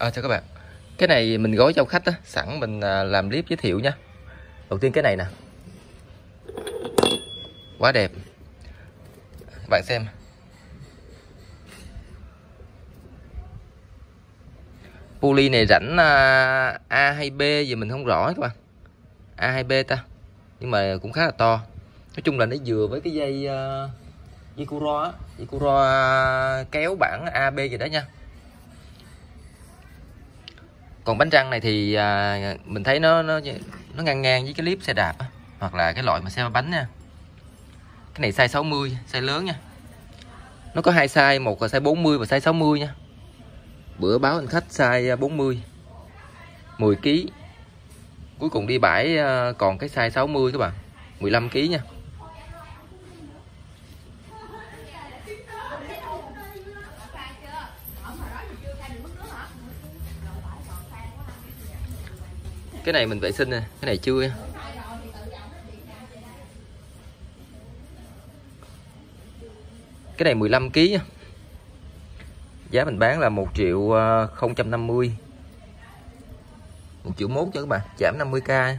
À, chào các bạn. Cái này mình gói cho khách á. Sẵn mình à, làm clip giới thiệu nha. Đầu tiên cái này nè. Quá đẹp. Các bạn xem. Pulley này rãnh à, A hay B gì mình không rõ các bạn. A hay B ta. Nhưng mà cũng khá là to. Nói chung là nó vừa với cái dây uh, Dây curo á. Dây curo kéo bản AB gì đó nha còn bánh răng này thì à, mình thấy nó nó nó ngang ngang với cái clip xe đạp á, hoặc là cái loại mà xe bánh nha. Cái này size 60 size lớn nha. Nó có hai size một là size 40 và size 60 nha. Bữa báo anh khách size 40 10 kg cuối cùng đi bãi à, còn cái size 60 các bạn 15 kg nha. Cái này mình vệ sinh nè cái này chưa. Cái này 15 kg giá mình bán là 1 triệu ờ, 050 1 triệu mốt cho các bạn giảm 50k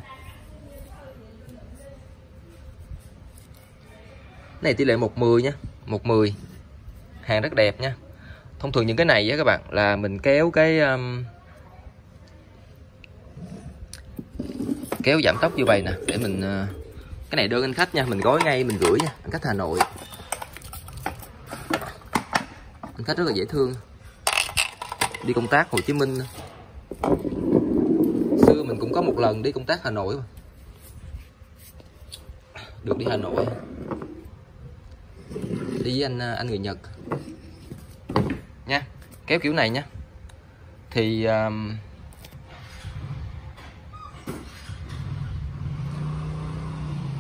này tỷ lệ 110 nha 110 hàng rất đẹp nha. Thông thường những cái này á các bạn là mình kéo cái um, kéo giảm tốc như vậy nè để mình ờ, cái này đơn anh khách nha mình gói ngay mình gửi nha anh khách Hà Nội. Anh khách rất là dễ thương. Đi công tác Hồ Chí Minh. Xưa mình cũng có một lần đi công tác Hà Nội mà. được đi Hà Nội. Đi với anh ờ, anh người Nhật. Nha kéo kiểu này nha. Thì um,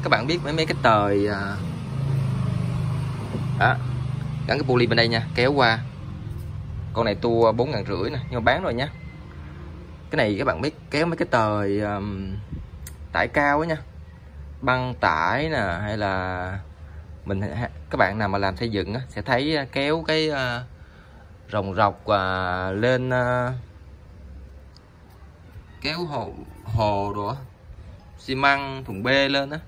các bạn biết mấy mấy cái tời đó gắn cái poly bên đây nha kéo qua. Con này tua bốn ngàn rưỡi nè nhưng mà bán rồi nha. Cái này các bạn biết kéo mấy cái tời um, tải cao ấy nha. Băng tải nè hay là mình các bạn nào mà làm xây dựng á, sẽ thấy à, kéo cái uh, rồng rọc uh, lên uh, kéo hồ hồ đồ xi măng thùng bê lên á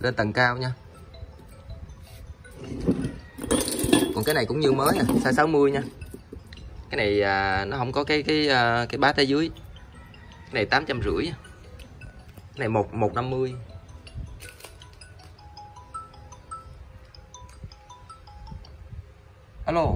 lên tầng cao nha. Còn cái này cũng như mới nè size 60 nha. Cái này à, nó không có cái cái à, cái bát ở dưới. Cái này tám trăm rưỡi cái này một một năm mươi. Alo.